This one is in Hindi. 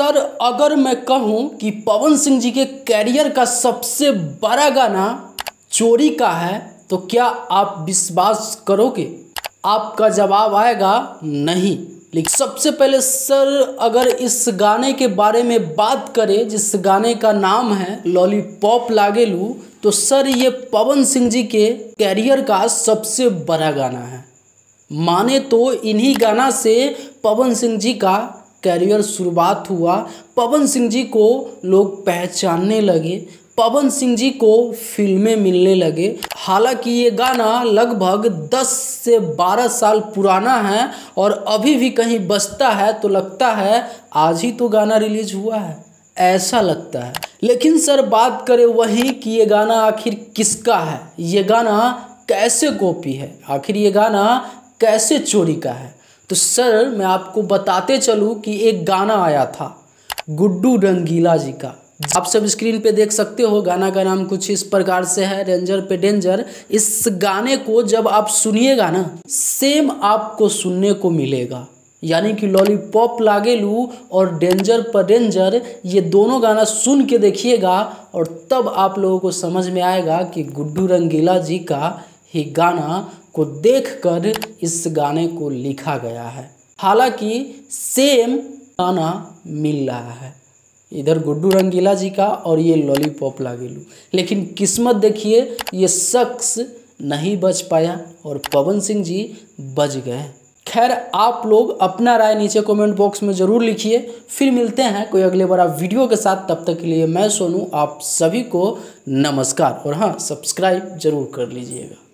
सर, अगर मैं कहूँ कि पवन सिंह जी के कैरियर का सबसे बड़ा गाना चोरी का है तो क्या आप विश्वास करोगे? आपका जवाब आएगा, नहीं। लेकिन सबसे पहले सर, अगर इस गाने के बारे में बात करें, जिस गाने का नाम है लॉलीपॉप लागेलू तो सर, ये पवन सिंह जी के कैरियर का सबसे बड़ा गाना है। माने तो इन्हीं गाना से पवन सिंह जी का कैरियर शुरुआत हुआ। पवन सिंह जी को लोग पहचानने लगे। पवन सिंह जी को फ़िल्में मिलने लगे। हालाँकि ये गाना लगभग 10 से 12 साल पुराना है और अभी भी कहीं बजता है तो लगता है आज ही तो गाना रिलीज़ हुआ है। ऐसा लगता है। लेकिन सर, बात करें वही कि ये गाना आखिर किसका है? ये गाना कैसे कॉपी है? आखिर ये गाना कैसे चोरी का है? तो सर, मैं आपको बताते चलूँ कि एक गाना आया था, गुड्डू रंगीला जी का। आप सब स्क्रीन पे देख सकते हो, गाना का नाम कुछ इस प्रकार से है, रेंजर पे डेंजर। इस गाने को जब आप सुनिएगा ना, सेम आपको सुनने को मिलेगा। यानी कि लॉलीपॉप लागे लागेलू और डेंजर पर डेंजर, ये दोनों गाना सुन के देखिएगा और तब आप लोगों को समझ में आएगा कि गुड्डू रंगीला जी का ही गाना को देखकर इस गाने को लिखा गया है। हालाँकि सेम गाना मिल रहा है। इधर गुड्डू रंगीला जी का और ये लॉलीपॉप लागेलू लेकिन किस्मत देखिए, ये शख्स नहीं बच पाया और पवन सिंह जी बच गए। खैर, आप लोग अपना राय नीचे कमेंट बॉक्स में ज़रूर लिखिए। फिर मिलते हैं कोई अगले बार वीडियो के साथ। तब तक के लिए मैं सोनू, आप सभी को नमस्कार। और हाँ सब्सक्राइब ज़रूर कर लीजिएगा।